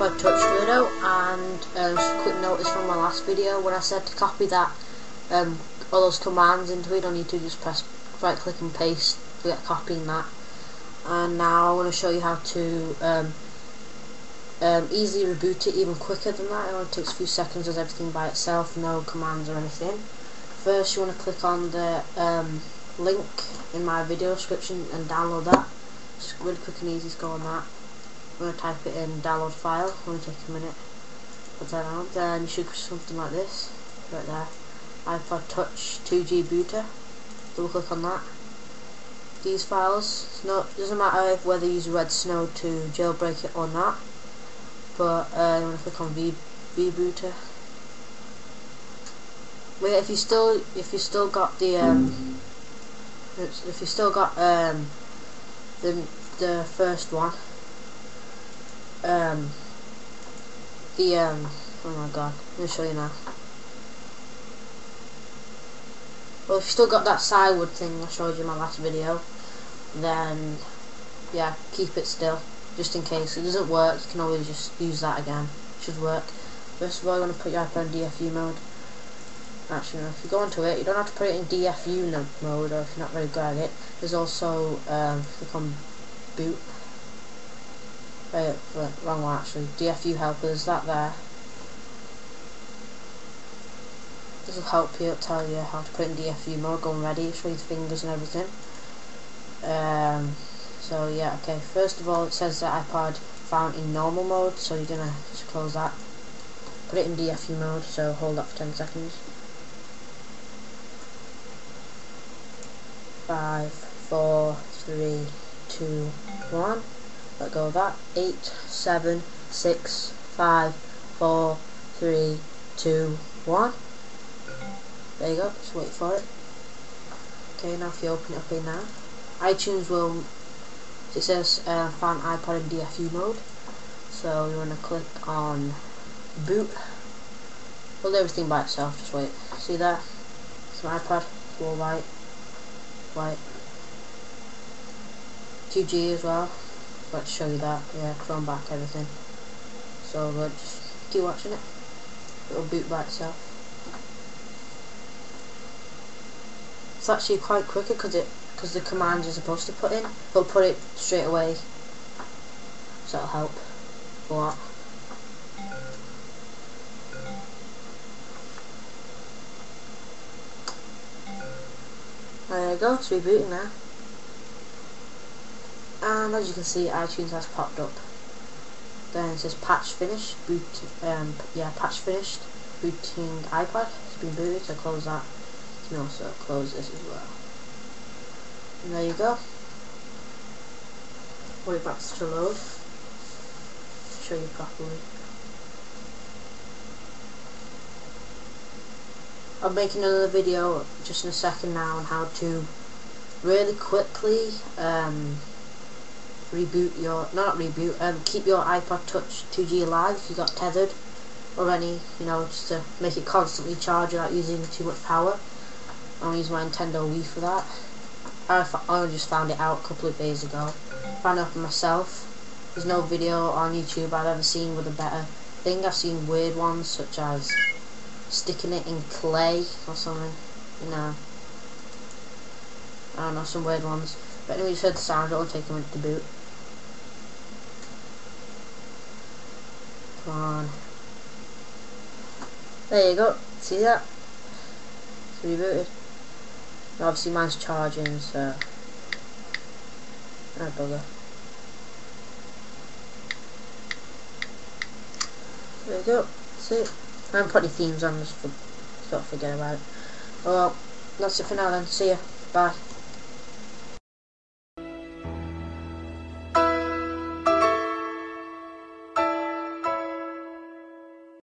iPod Touch Weirdo and um, just a quick notice from my last video when I said to copy that um, all those commands into it, you need to just press right click and paste to get copying that. And now I want to show you how to um, um, easily reboot it even quicker than that. It only takes a few seconds, does everything by itself, no commands or anything. First you want to click on the um, link in my video description and download that. Just really quick and easy to go on that. I'm going to type it in download file, only take a minute. Put that on, then you should get something like this, right there. iPod Touch 2G booter. Double click on that. These files, it's not, doesn't matter whether you use Redsn0w to jailbreak it or not, but uh, I'm going to click on V vBooter. Wait, if you still, if you still got the, um, if you still got um, the the first one, um, the um, oh my god, let me show you now. Well, if you still got that sideward thing I showed you in my last video, then yeah, keep it still, just in case. It doesn't work, you can always just use that again. It should work. First of all, you want to put your in DFU mode. Actually, if you go into it, you don't have to put it in DFU mode, or if you're not very good at it. There's also, um, click on boot. Wait, wait, wrong one actually. DFU helpers, that there. This will help you, tell you how to put in DFU mode, go ready, show you the fingers and everything. Um, so yeah, okay, first of all it says that iPod found in normal mode, so you're gonna just close that. Put it in DFU mode, so hold that for 10 seconds. Five, four, three, two, one. Let go of that. Eight, seven, six, five, four, three, two, one. There you go, just wait for it. Okay, now if you open it up in now, iTunes will, it says uh, found iPod in DFU mode, so you want to click on boot, hold everything by itself, just wait, see that, it's an iPod, it's all white, white, 2G as well, let's show you that, yeah, Chrome back, everything, so good, just keep watching it, it'll boot by itself. It's actually quite quicker because it because the commands you're supposed to put in, but put it straight away. So that'll help lot. There you go, it's rebooting now. And as you can see, iTunes has popped up. Then it says patch finished, boot, um, yeah, patch finished, booting iPod. It's been booted, so close that. You can also close this as well. And there you go. Wait back to load. Show you properly. I'll make another video just in a second now on how to really quickly um, reboot your, not reboot, um, keep your iPod Touch 2G alive if you got tethered or any, you know, just to make it constantly charge without using too much power. I'll use my Nintendo Wii for that. I, just found it out a couple of days ago. Found it for myself. There's no video on YouTube I've ever seen with a better thing. I've seen weird ones such as sticking it in clay or something. You know. I don't know, some weird ones. But anyway, you heard the sound, it'll take a minute to boot. There you go. See that? It's rebooted. Obviously mine's charging, so... Ah, bugger. There you go. See. I haven't put any themes on, just for, forget about it. Well, that's it for now then. See ya. Bye.